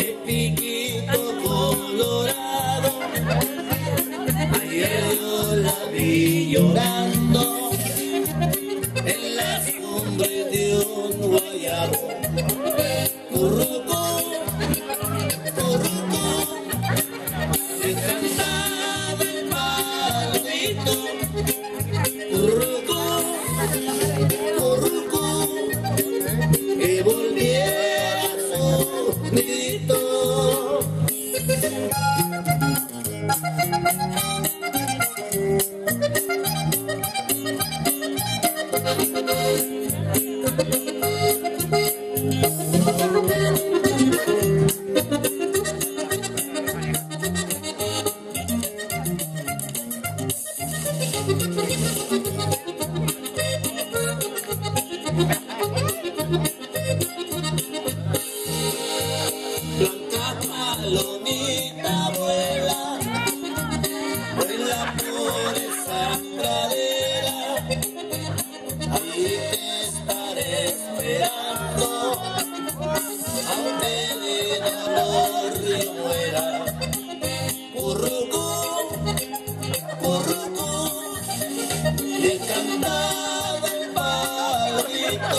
de piquito colorado. Ayer yo la vi llorando en las cumbres de un guayabo. Cantaba el palomito,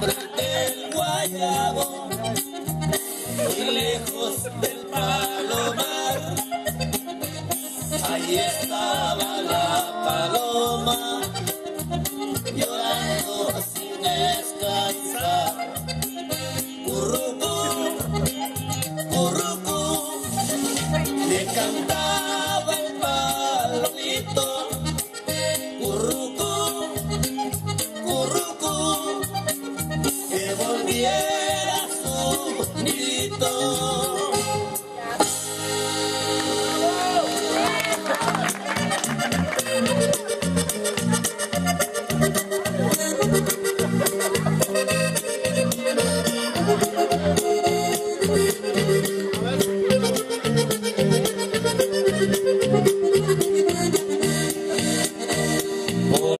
cumbres del Guayabo, muy lejos del palomar. Ahí estaba la paloma, llorando sin descansar. Currucú, currucú, le cantaba el palomito. dor.